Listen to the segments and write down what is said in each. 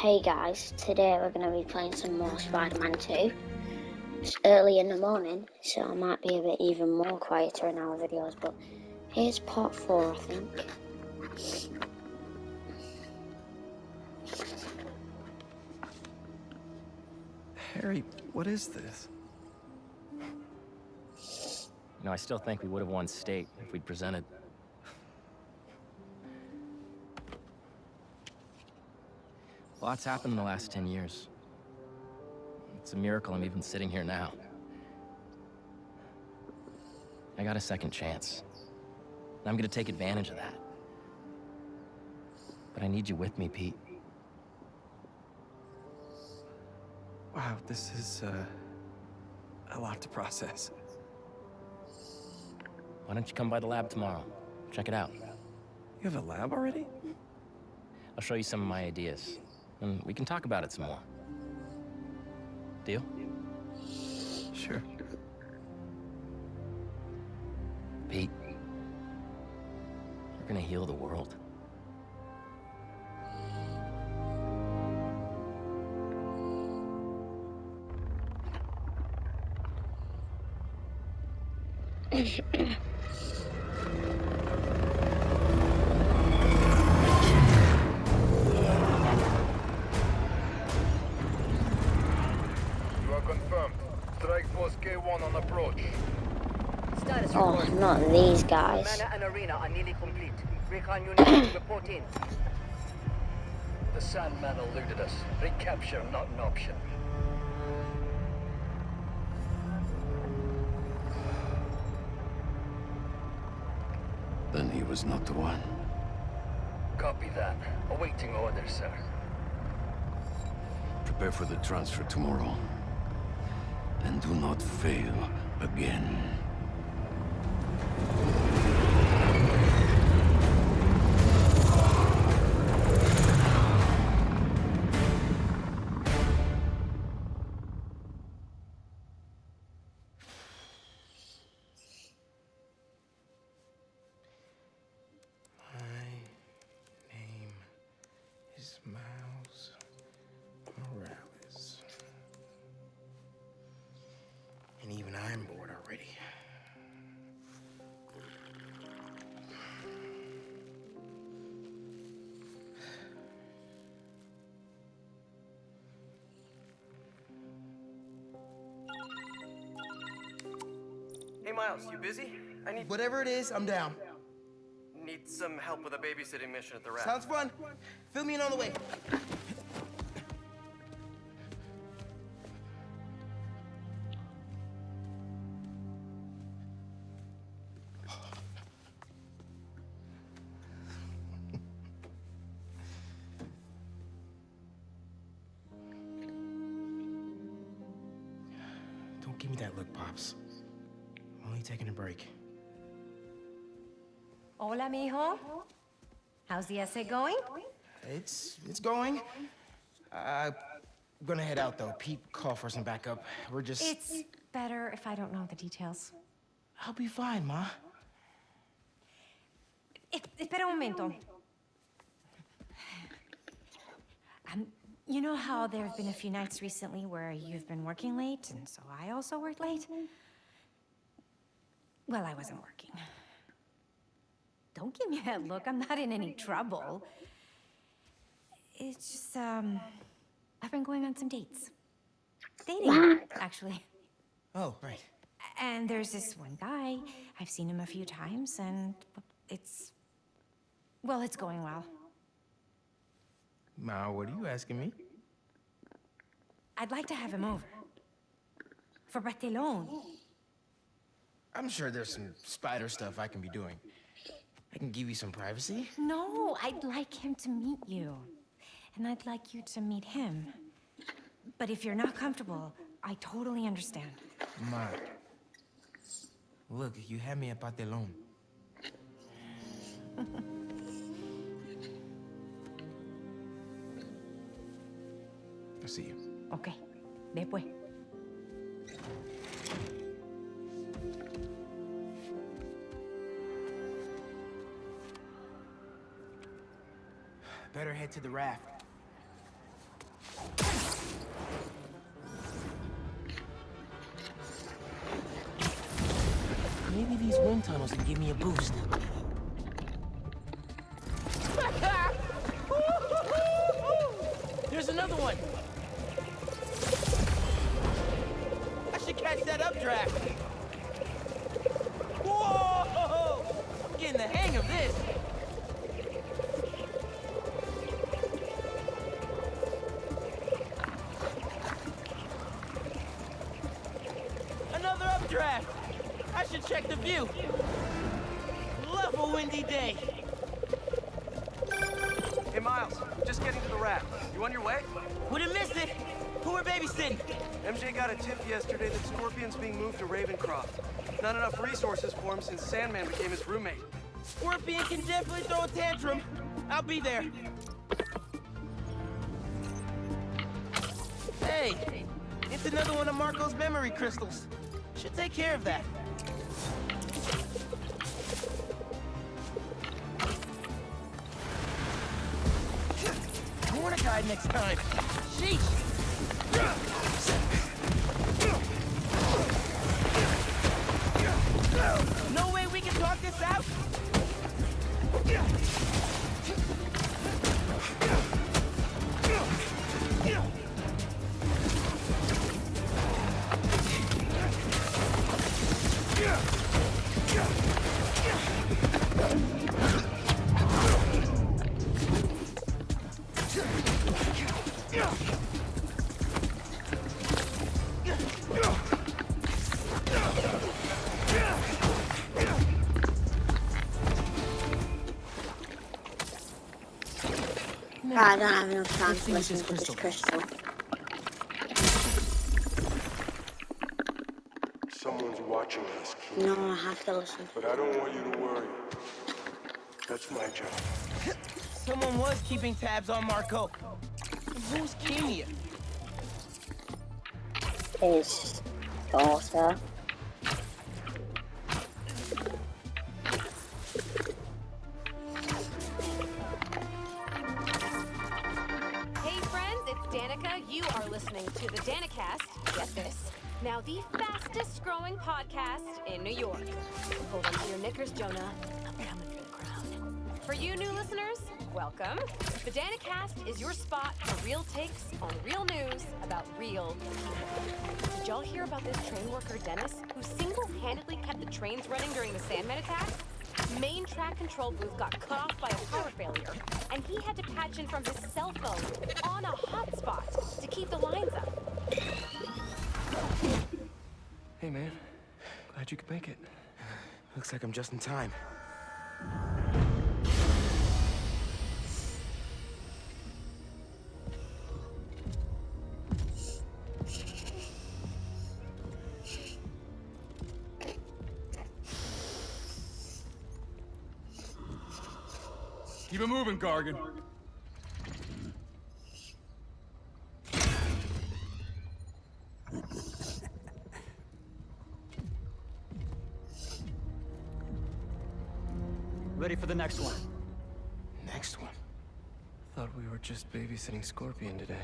Hey guys, today we're going to be playing some more Spider-Man 2. It's early in the morning, so I might be a bit even more quieter in our videos, but here's part 4 I think. Harry, what is this? You know, I still think we would have won state if we'd presented. Lots happened in the last 10 years. It's a miracle I'm even sitting here now. I got a second chance. And I'm gonna take advantage of that. But I need you with me, Pete. Wow, this is, uh, a lot to process. Why don't you come by the lab tomorrow? Check it out. You have a lab already? I'll show you some of my ideas. And we can talk about it some more. Deal? Sure. Pete, we're gonna heal the world. In. The Sandman eluded us. Recapture not an option. Then he was not the one. Copy that. Awaiting orders, sir. Prepare for the transfer tomorrow. And do not fail again. Already. Hey Miles, you busy? I need Whatever it is, I'm down. need some help with a babysitting mission at the raft. Sounds fun. Fill me in on the way. Hola, mijo. How's the essay going? It's it's going. Uh, I'm gonna head out though. Pete called for some backup. We're just. It's better if I don't know the details. I'll be fine, ma. Es- espera un momento. Um, you know how there have been a few nights recently where you've been working late, and so I also worked late? Well, I wasn't working. Don't give me that look. I'm not in any trouble. It's just, um, I've been going on some dates. Dating, actually. Oh, right. And there's this one guy. I've seen him a few times, and it's. Well, it's going well. Ma, what are you asking me? I'd like to have him over. For Pastelón. I'm sure there's some spider stuff I can be doing. I can give you some privacy. No, I'd like him to meet you. And I'd like you to meet him. But if you're not comfortable, I totally understand. Ma. Look, you had me at Pastelón. I'll see you. Ok, después. Better head to the raft. Maybe these wind tunnels can give me a boost. Since Sandman became his roommate. Scorpion can definitely throw a tantrum. I'll be there. Hey, it's another one of Marko's memory crystals. Should take care of that. A next time. Sheesh. Talk this out? I don't have enough time to listen this to this crystal crystal. Someone's watching us, Key. No, I have to listen. But I don't want you to worry. That's my job. Someone was keeping tabs on Marko. Who's Keemiya? His daughter. New listeners, welcome. The Danikast is your spot for real takes on real news about real people. Did y'all hear about this train worker, Dennis, who single-handedly kept the trains running during the Sandman attack? Main track control booth got cut off by a power failure, and he had to patch in from his cell phone on a hotspot to keep the lines up. Hey, man. Glad you could make it. Looks like I'm just in time. Keep Gargan. Ready for the next one. Next one. Thought we were just babysitting Scorpion today.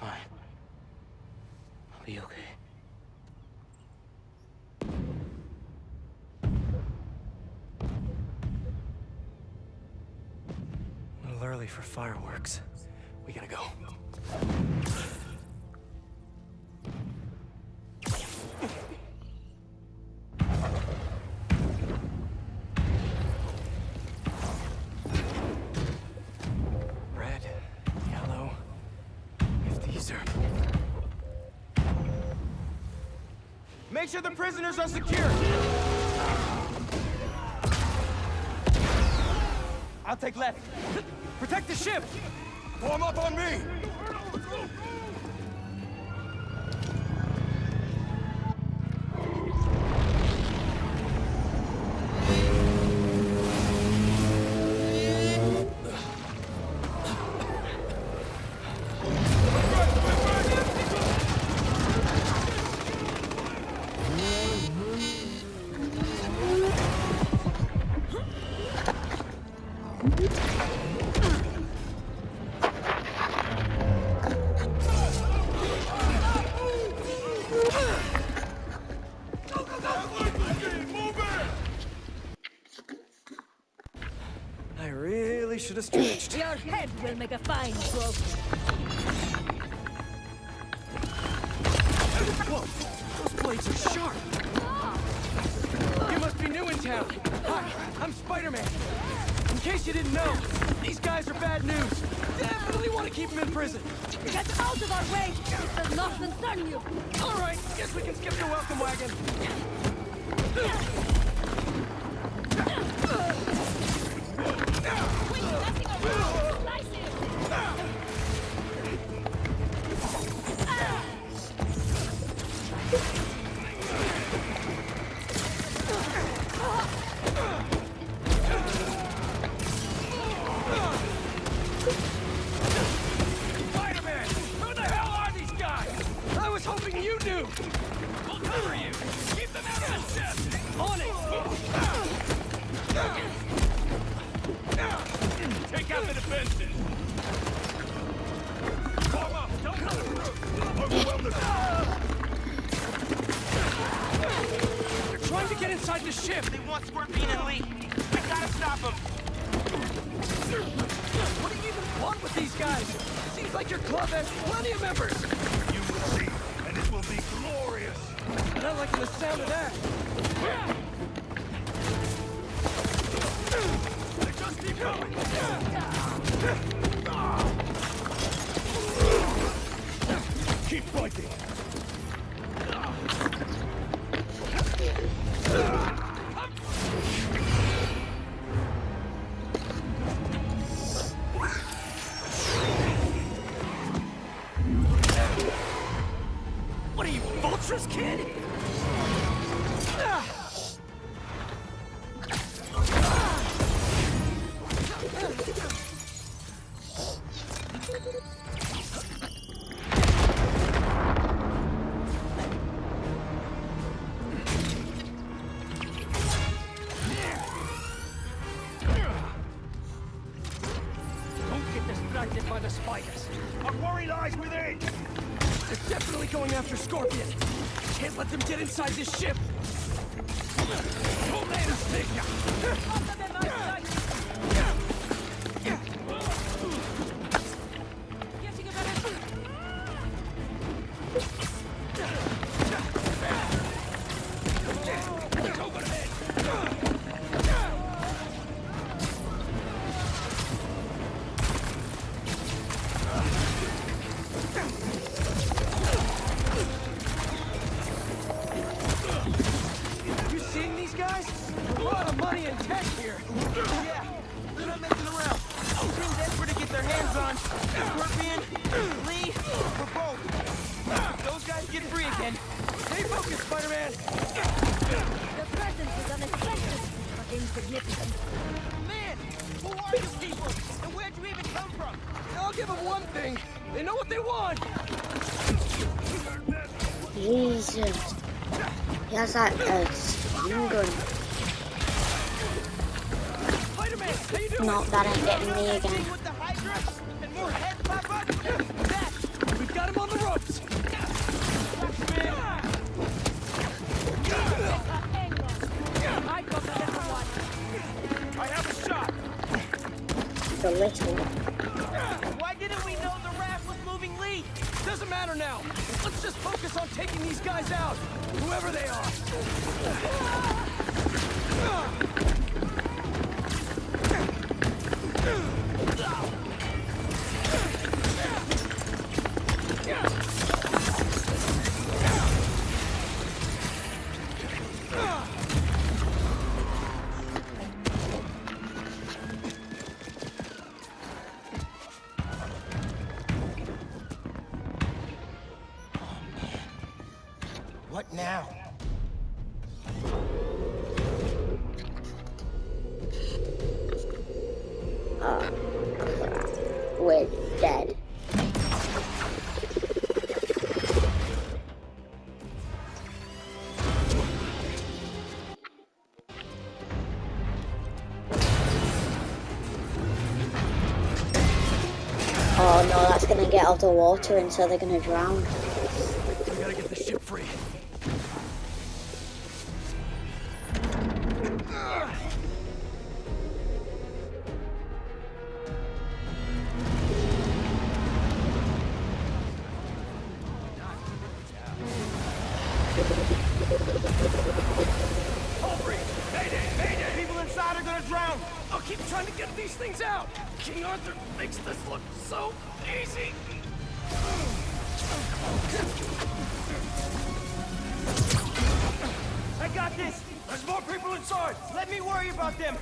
Fine. I'll be okay. A little early for fireworks. We gotta go. Make sure the prisoners are secure. I'll take left. Protect the ship. Warm up on me. Should have stretched. Your head will make a fine trophy. Whoa, those blades are sharp. You must be new in town. Hi, I'm Spider-Man. In case you didn't know, these guys are bad news. Definitely want to keep them in prison. Get out of our way! It does not concern you! All right, guess we can skip the welcome wagon. They're trying to get inside the ship! They want Scorpion and Li! I gotta stop them! What do you even want with these guys? Seems like your club has plenty of members! You will see, and it will be glorious! Not liking the sound of that! They just keep going! Keep fighting! Inside this ship. The little. Why didn't we know the raft was moving Li? Doesn't matter now. Let's just focus on taking these guys out, whoever they are. The water and so they're gonna drown. Inside. Let me worry about them.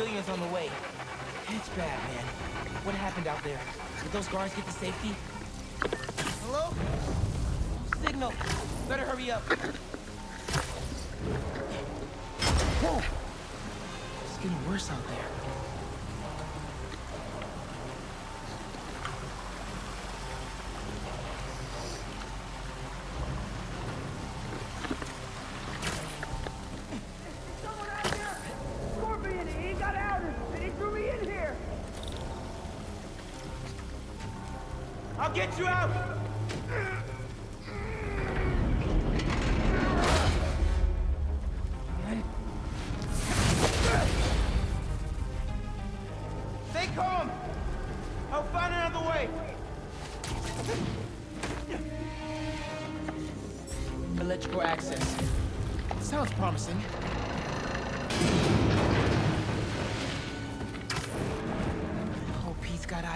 Civilians on the way. It's bad, man. What happened out there? Did those guards get to safety? Hello? Signal. Better hurry up. Whoa! It's getting worse out there.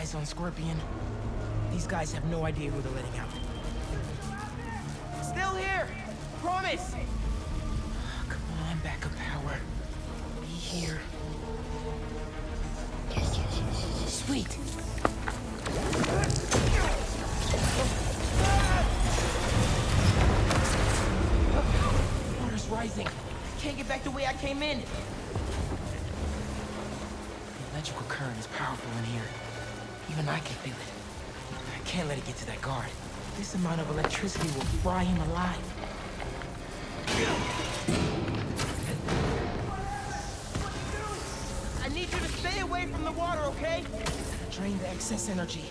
Eyes on Scorpion. These guys have no idea who they're letting out. Still here! Promise! Come on, backup power. Be here. Sweet. Water's rising. Can't get back the way I came in. The electrical current is powerful in here. Even I can feel it. I can't let it get to that guard. This amount of electricity will fry him alive. I need you to stay away from the water, okay? Drain the excess energy.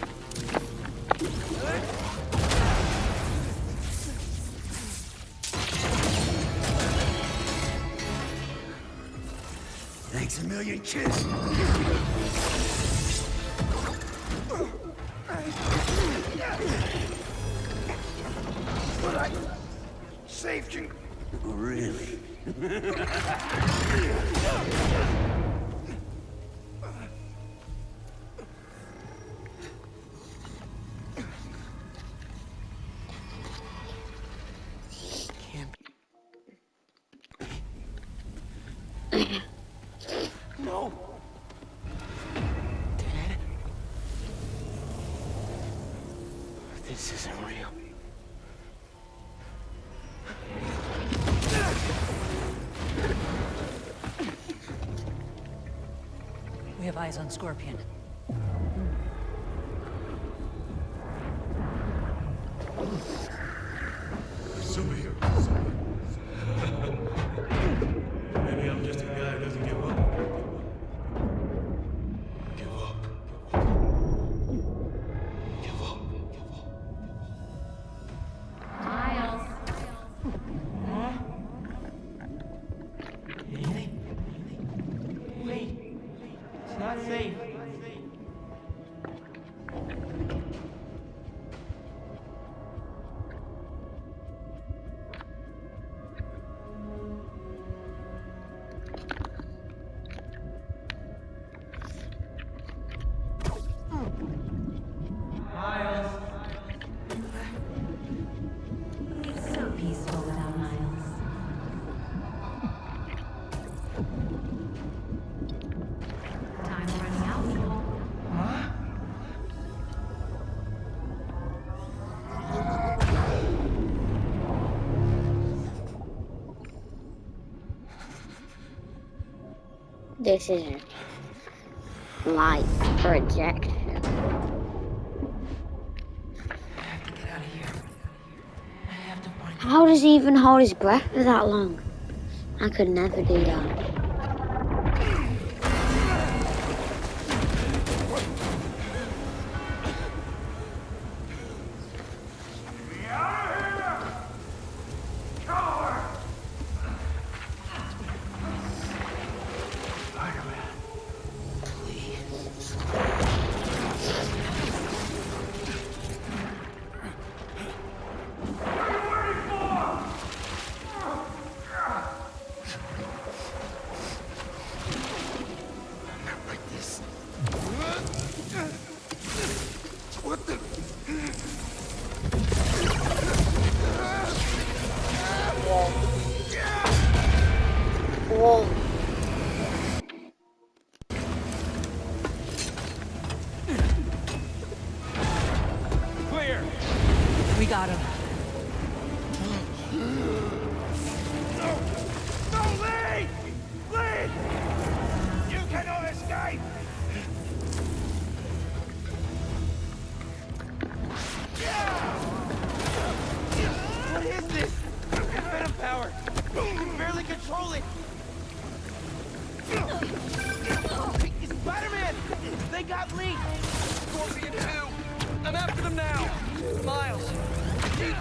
Thanks a million, kids. But I saved you. Really? on Scorpion. This is like projection. How does he even hold his breath for that long? I could never do that.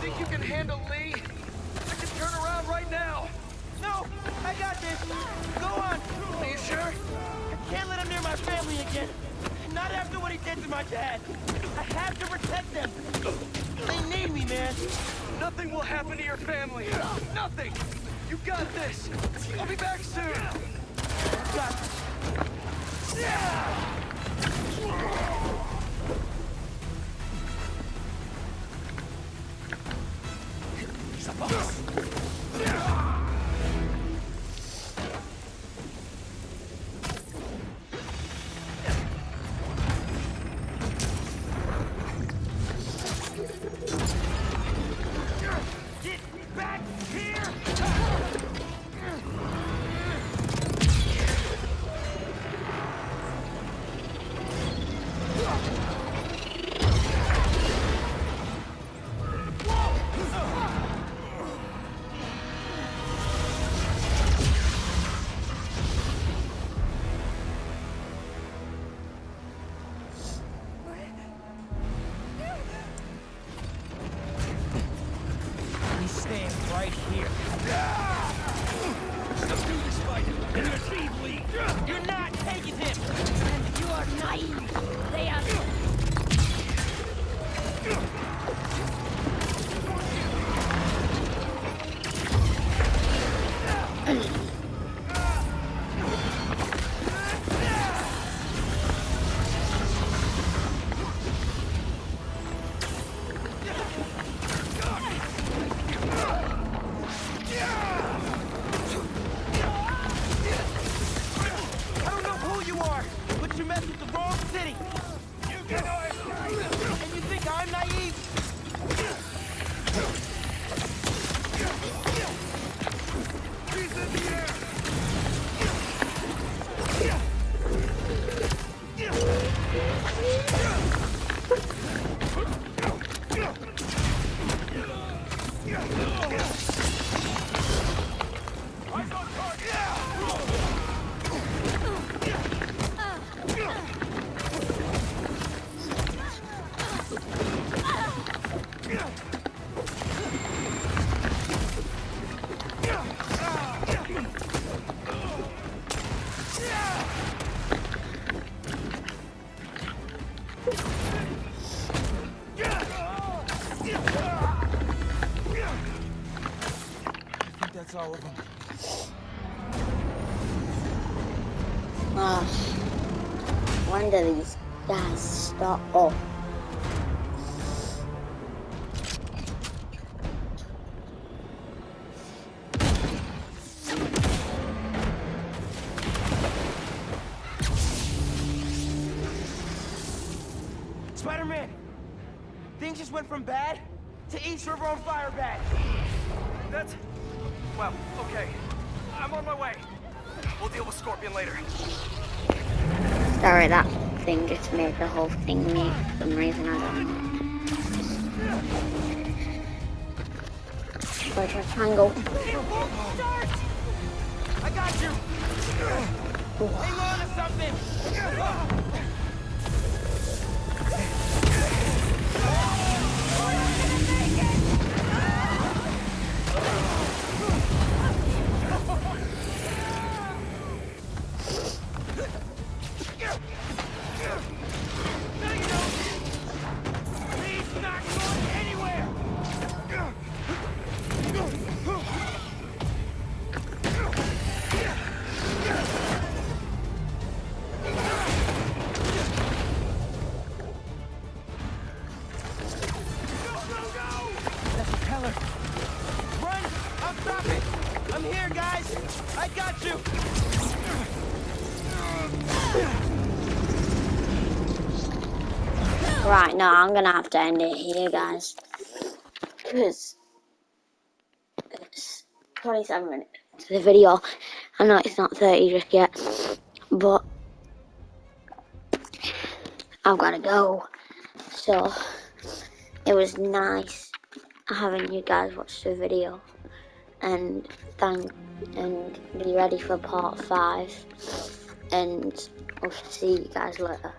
Think you can handle Li? I can turn around right now! No! I got this! Go on! Are you sure? I can't let him near my family again! Not after what he did to my dad! I have to protect them! They need me, man! Nothing will happen to your family! Nothing! You got this! I'll be back soon! Got He's I stop up? Spider-Man! Things just went from bad to East River on fire bad. That's... Well, okay. I'm on my way. We'll deal with Scorpion later. Sorry, that thing just made the whole thing mute for some reason, I don't know. My triangle? I got you. Hang on to something. I'm gonna have to end it here, guys. Because it's 27 minutes to the video. I know it's not 30 just yet, but I've gotta go. So, it was nice having you guys watch the video. And thank, and be ready for part 5. And I'll see you guys later.